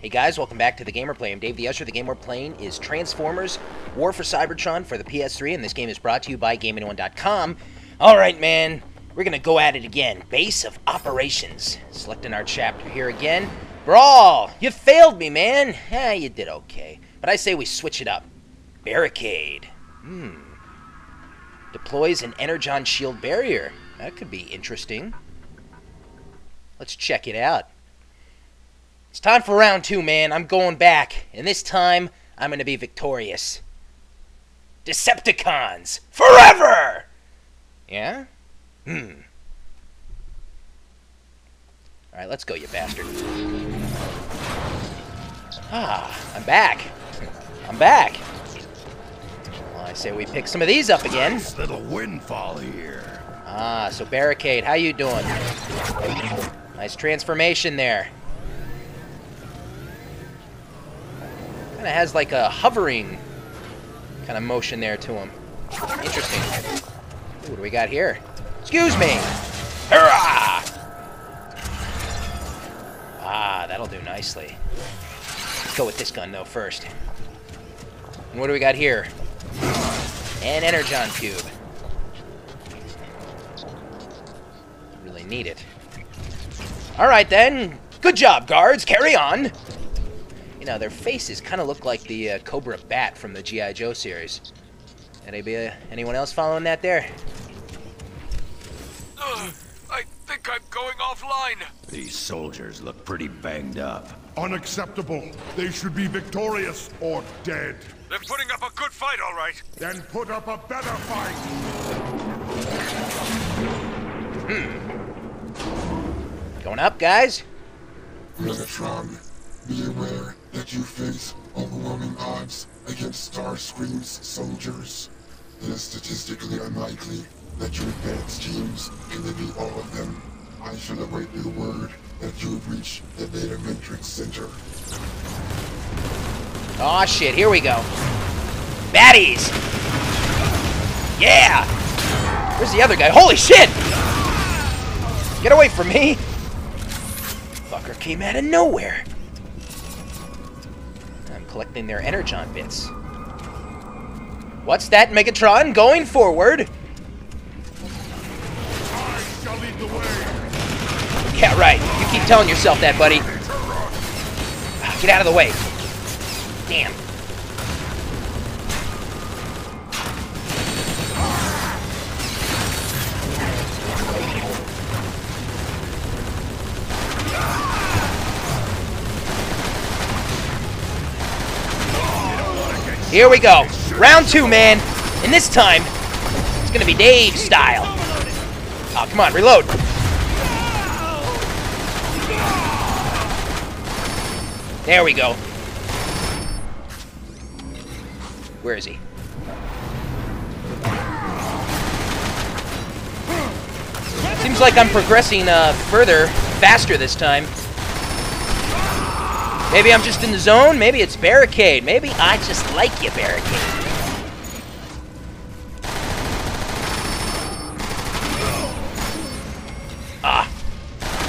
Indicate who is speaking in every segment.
Speaker 1: Hey guys, welcome back to the Game Replay. I'm Dave the Usher. The game we're playing is Transformers War for Cybertron for the PS3, and this game is brought to you by GameAnyone.com. Alright, man, we're gonna go at it again. Base of Operations. Selecting our chapter here again. Brawl! You failed me, man! Yeah, you did okay. But I say we switch it up. Barricade. Hmm. Deploys an Energon shield barrier. That could be interesting. Let's check it out. It's time for round two, man. I'm going back. And this time, I'm going to be victorious. Decepticons! Forever! Yeah? Hmm. Alright, let's go, you bastard. Ah, I'm back. I'm back. Well, I say we pick some of these up again.
Speaker 2: Nice little windfall here.
Speaker 1: Ah, so Barricade, how you doing? Nice transformation there. Kind of has like a hovering kind of motion there to him. Interesting. Ooh, what do we got here? Excuse me! Hurrah! Ah, that'll do nicely. Let's go with this gun, though, first. And what do we got here? An Energon Cube. Really need it. Alright, then. Good job, guards. Carry on. You know, their faces kind of look like the uh, Cobra Bat from the G.I. Joe series. Anybody, uh, anyone else following that there?
Speaker 3: Ugh, I think I'm going offline.
Speaker 2: These soldiers look pretty banged up.
Speaker 4: Unacceptable. They should be victorious or dead.
Speaker 3: They're putting up a good fight, all right.
Speaker 4: Then put up a better fight.
Speaker 1: Going up, guys?
Speaker 5: Megatron, be aware that you face overwhelming odds against Starscream's soldiers. It is statistically unlikely that your advanced teams can defeat all of them. I shall await your word that you have reached the Beta Matrix Center.
Speaker 1: Aw, shit, here we go. Baddies! Yeah! Where's the other guy? Holy shit! Get away from me! Fucker came out of nowhere. Collecting their Energon bits. What's that, Megatron? Going forward? Yeah, right. You keep telling yourself that, buddy. Ah, Get out of the way. Damn. Here we go. Round two, man. And this time, it's gonna be Dave style. Oh, come on, reload. There we go. Where is he? Seems like I'm progressing uh, further, faster this time. Maybe I'm just in the zone. Maybe it's barricade. Maybe I just like you, barricade. Ah.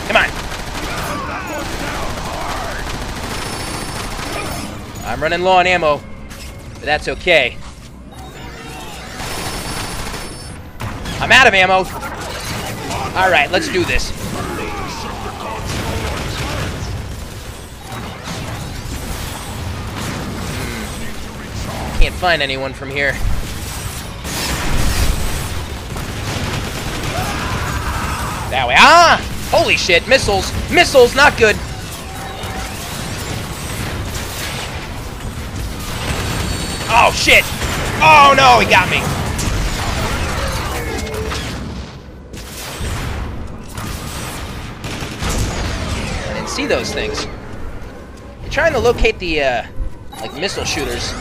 Speaker 1: Come on. I'm running low on ammo, but that's okay. I'm out of ammo. All right, let's do this. Find anyone from here. That way. Ah! Holy shit, missiles. Missiles, not good. Oh, shit. Oh, no, he got me. I didn't see those things. You're trying to locate the, uh, like, missile shooters.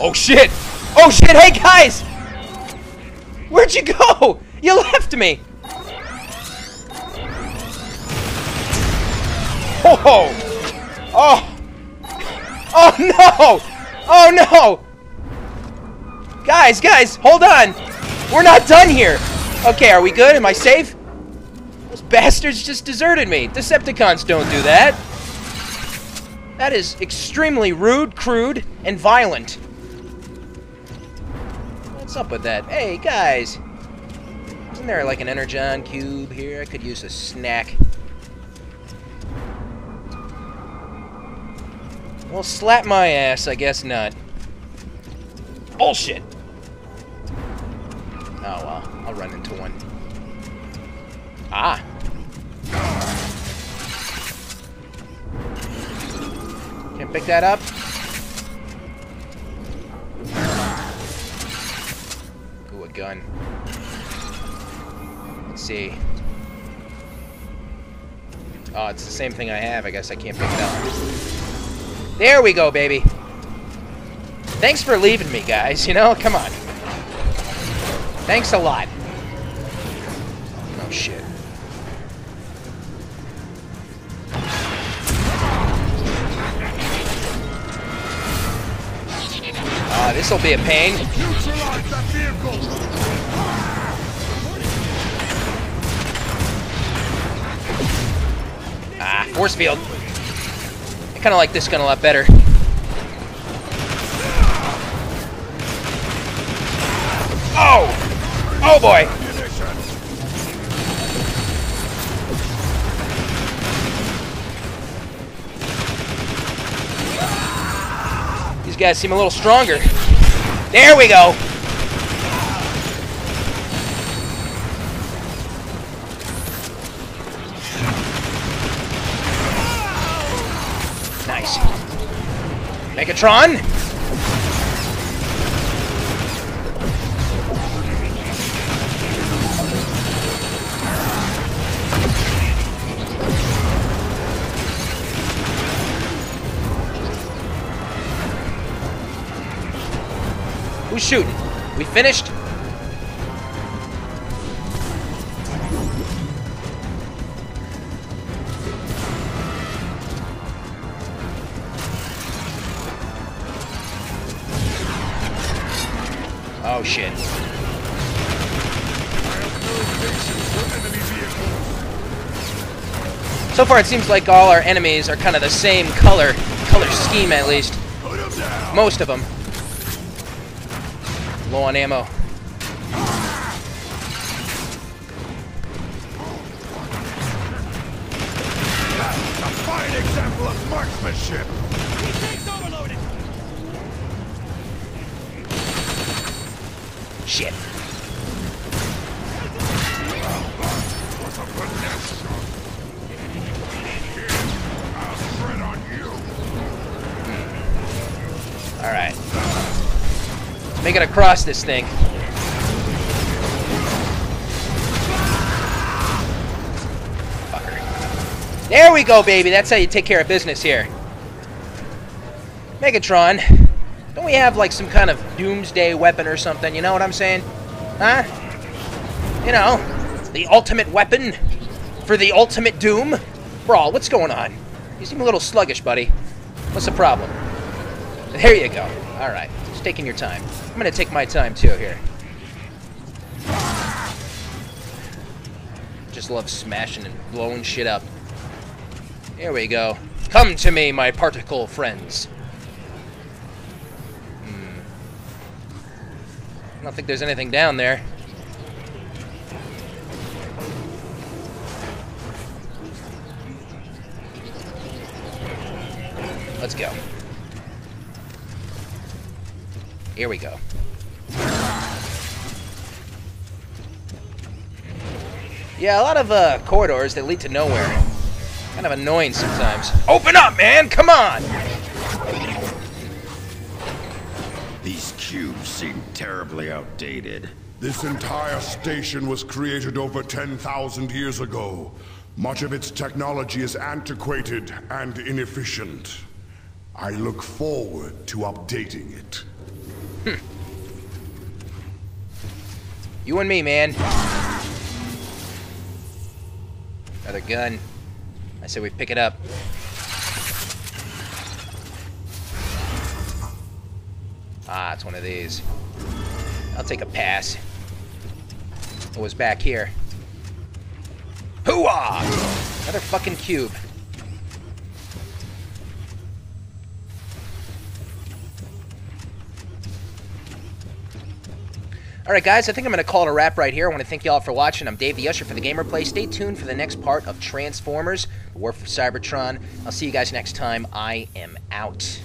Speaker 1: Oh, shit. Oh, shit. Hey, guys. Where'd you go? You left me. Oh! Oh! Oh no! Oh no! Guys, guys, hold on! We're not done here! Okay, are we good? Am I safe? Those bastards just deserted me. Decepticons don't do that. That is extremely rude, crude, and violent. What's up with that? Hey, guys. Isn't there like an Energon cube here? I could use a snack. Well, slap my ass, I guess not. Bullshit! Oh well, I'll run into one. Ah! Can't pick that up? Gun. Let's see. Oh, it's the same thing I have. I guess I can't pick it up. There we go, baby. Thanks for leaving me, guys. You know, come on. Thanks a lot. Oh, shit. Ah, this'll be a pain. Ah, force field. I kind of like this gun a lot better. Oh! Oh boy! These guys seem a little stronger. There we go! Nice. Megatron! Shooting? We finished? Oh shit. So far it seems like all our enemies are kind of the same color, color scheme at least. Most of them. Low on ammo.
Speaker 4: A fine example of marksmanship!
Speaker 1: Shit. Make it across this thing. Fucker. There we go, baby. That's how you take care of business here. Megatron, don't we have like some kind of doomsday weapon or something? You know what I'm saying? Huh? You know, the ultimate weapon for the ultimate doom? Brawl, what's going on? You seem a little sluggish, buddy. What's the problem? There you go. All right, just taking your time. I'm gonna take my time too here. Just love smashing and blowing shit up. Here we go. Come to me, my particle friends. Hmm. I don't think there's anything down there. Let's go. Here we go. Yeah, a lot of uh, corridors that lead to nowhere. Kind of annoying sometimes. Open up, man! Come on!
Speaker 2: These cubes seem terribly outdated.
Speaker 4: This entire station was created over 10,000 years ago. Much of its technology is antiquated and inefficient. I look forward to updating it.
Speaker 1: You and me, man. Another gun. I say we pick it up. Ah, it's one of these. I'll take a pass. What was back here? Hooah! Another fucking cube. All right, guys, I think I'm going to call it a wrap right here. I want to thank you all for watching. I'm Dave the Usher for the Game Replay. Stay tuned for the next part of Transformers: The War for Cybertron. I'll see you guys next time. I am out.